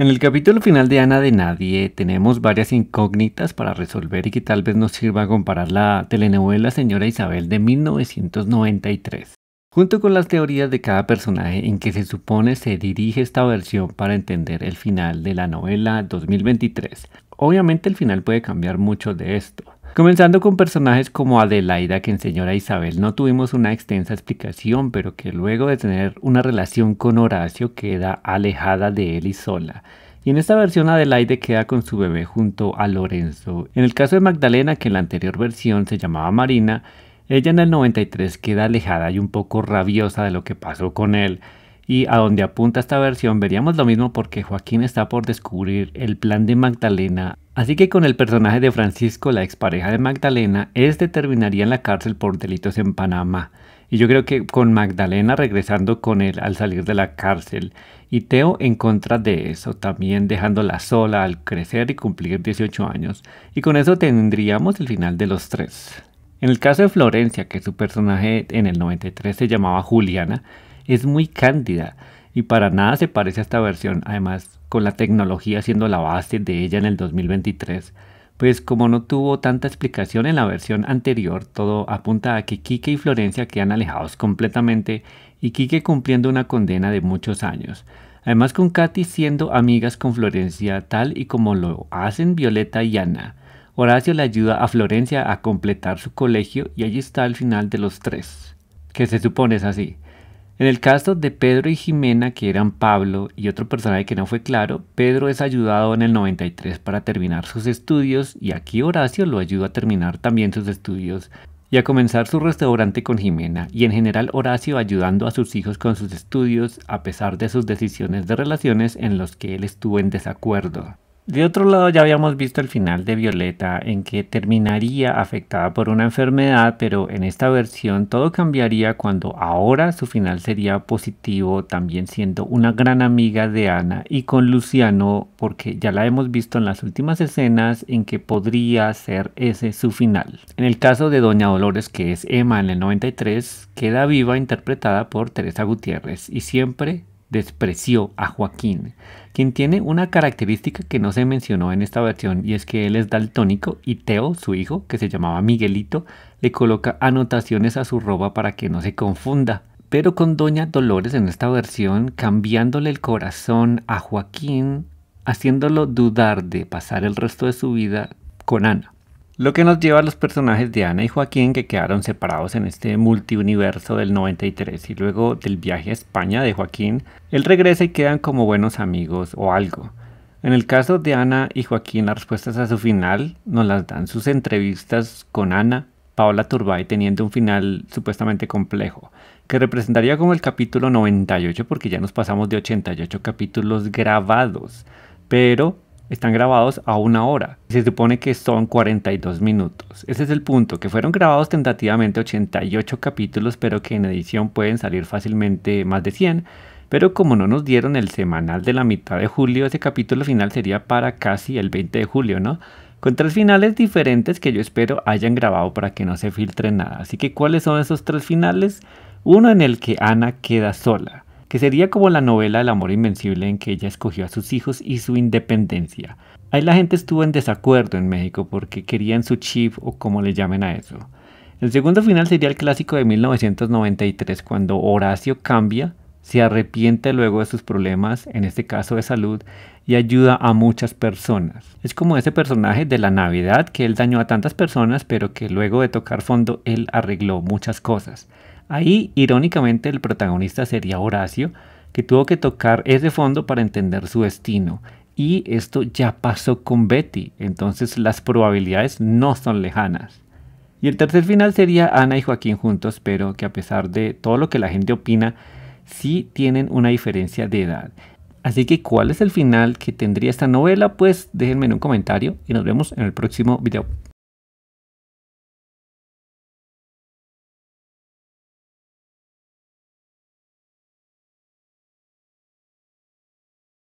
En el capítulo final de Ana de Nadie tenemos varias incógnitas para resolver y que tal vez nos sirva a comparar la telenovela Señora Isabel de 1993. Junto con las teorías de cada personaje en que se supone se dirige esta versión para entender el final de la novela 2023. Obviamente el final puede cambiar mucho de esto. Comenzando con personajes como Adelaida, que en Señora Isabel no tuvimos una extensa explicación, pero que luego de tener una relación con Horacio queda alejada de él y sola. Y en esta versión Adelaide queda con su bebé junto a Lorenzo. En el caso de Magdalena, que en la anterior versión se llamaba Marina, ella en el 93 queda alejada y un poco rabiosa de lo que pasó con él. Y a donde apunta esta versión veríamos lo mismo porque Joaquín está por descubrir el plan de Magdalena Así que con el personaje de Francisco, la expareja de Magdalena, este terminaría en la cárcel por delitos en Panamá. Y yo creo que con Magdalena regresando con él al salir de la cárcel. Y Teo en contra de eso, también dejándola sola al crecer y cumplir 18 años. Y con eso tendríamos el final de los tres. En el caso de Florencia, que su personaje en el 93 se llamaba Juliana, es muy cándida y para nada se parece a esta versión. Además, con la tecnología siendo la base de ella en el 2023, pues como no tuvo tanta explicación en la versión anterior, todo apunta a que Kike y Florencia quedan alejados completamente y Kike cumpliendo una condena de muchos años. Además con Katy siendo amigas con Florencia tal y como lo hacen Violeta y Ana. Horacio le ayuda a Florencia a completar su colegio y allí está el final de los tres. Que se supone es así. En el caso de Pedro y Jimena, que eran Pablo y otro personaje que no fue claro, Pedro es ayudado en el 93 para terminar sus estudios y aquí Horacio lo ayuda a terminar también sus estudios y a comenzar su restaurante con Jimena y en general Horacio ayudando a sus hijos con sus estudios a pesar de sus decisiones de relaciones en los que él estuvo en desacuerdo. De otro lado ya habíamos visto el final de Violeta en que terminaría afectada por una enfermedad, pero en esta versión todo cambiaría cuando ahora su final sería positivo, también siendo una gran amiga de Ana y con Luciano, porque ya la hemos visto en las últimas escenas en que podría ser ese su final. En el caso de Doña Dolores, que es Emma en el 93, queda viva interpretada por Teresa Gutiérrez y siempre despreció a Joaquín, quien tiene una característica que no se mencionó en esta versión y es que él es daltónico y Teo, su hijo, que se llamaba Miguelito, le coloca anotaciones a su ropa para que no se confunda. Pero con Doña Dolores en esta versión, cambiándole el corazón a Joaquín, haciéndolo dudar de pasar el resto de su vida con Ana. Lo que nos lleva a los personajes de Ana y Joaquín que quedaron separados en este multiuniverso del 93 y luego del viaje a España de Joaquín, él regresa y quedan como buenos amigos o algo. En el caso de Ana y Joaquín las respuestas a su final nos las dan sus entrevistas con Ana, Paola Turbay teniendo un final supuestamente complejo, que representaría como el capítulo 98 porque ya nos pasamos de 88 capítulos grabados, pero están grabados a una hora. Se supone que son 42 minutos. Ese es el punto, que fueron grabados tentativamente 88 capítulos, pero que en edición pueden salir fácilmente más de 100. Pero como no nos dieron el semanal de la mitad de julio, ese capítulo final sería para casi el 20 de julio, ¿no? Con tres finales diferentes que yo espero hayan grabado para que no se filtre nada. Así que, ¿cuáles son esos tres finales? Uno en el que Ana queda sola que sería como la novela El amor invencible en que ella escogió a sus hijos y su independencia. Ahí la gente estuvo en desacuerdo en México porque querían su chip o como le llamen a eso. El segundo final sería el clásico de 1993 cuando Horacio cambia, se arrepiente luego de sus problemas, en este caso de salud, y ayuda a muchas personas. Es como ese personaje de la Navidad que él dañó a tantas personas pero que luego de tocar fondo él arregló muchas cosas. Ahí, irónicamente, el protagonista sería Horacio, que tuvo que tocar ese fondo para entender su destino. Y esto ya pasó con Betty, entonces las probabilidades no son lejanas. Y el tercer final sería Ana y Joaquín juntos, pero que a pesar de todo lo que la gente opina, sí tienen una diferencia de edad. Así que, ¿cuál es el final que tendría esta novela? Pues déjenme en un comentario y nos vemos en el próximo video.